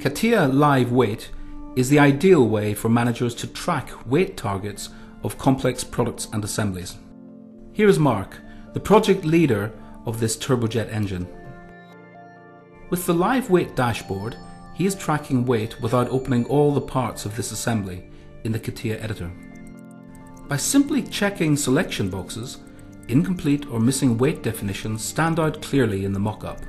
CATIA Live Weight is the ideal way for managers to track weight targets of complex products and assemblies. Here is Mark, the project leader of this turbojet engine. With the live weight dashboard, he is tracking weight without opening all the parts of this assembly in the CATIA editor. By simply checking selection boxes, incomplete or missing weight definitions stand out clearly in the mock-up.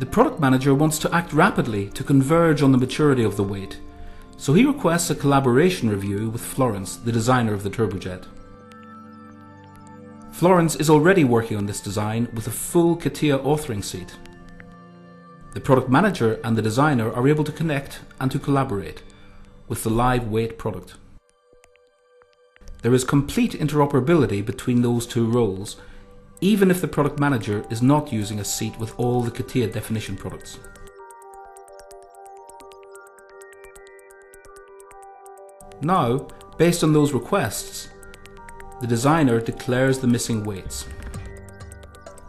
The product manager wants to act rapidly to converge on the maturity of the weight, so he requests a collaboration review with Florence, the designer of the turbojet. Florence is already working on this design with a full CATIA authoring seat. The product manager and the designer are able to connect and to collaborate with the live weight product. There is complete interoperability between those two roles even if the product manager is not using a seat with all the CATIA definition products. Now, based on those requests, the designer declares the missing weights.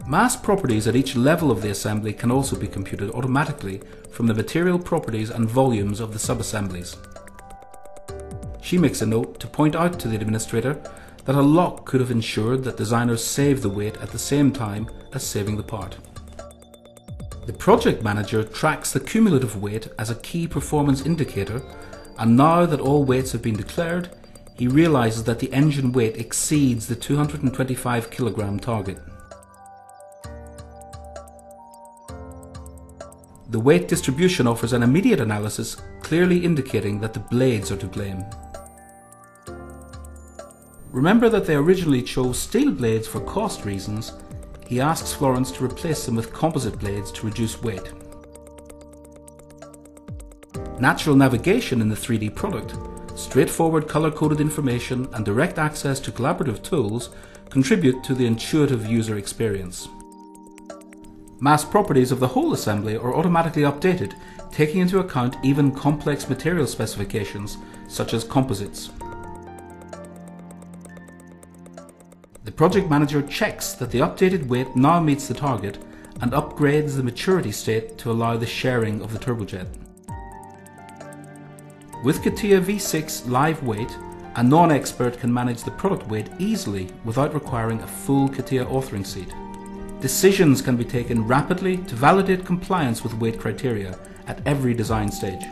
Mass properties at each level of the assembly can also be computed automatically from the material properties and volumes of the subassemblies. She makes a note to point out to the administrator that a lock could have ensured that designers save the weight at the same time as saving the part. The project manager tracks the cumulative weight as a key performance indicator and now that all weights have been declared, he realizes that the engine weight exceeds the 225 kilogram target. The weight distribution offers an immediate analysis clearly indicating that the blades are to blame. Remember that they originally chose steel blades for cost reasons, he asks Florence to replace them with composite blades to reduce weight. Natural navigation in the 3D product, straightforward color-coded information and direct access to collaborative tools contribute to the intuitive user experience. Mass properties of the whole assembly are automatically updated, taking into account even complex material specifications such as composites. The project manager checks that the updated weight now meets the target and upgrades the maturity state to allow the sharing of the turbojet. With CATIA V6 live weight, a non-expert can manage the product weight easily without requiring a full CATIA authoring seat. Decisions can be taken rapidly to validate compliance with weight criteria at every design stage.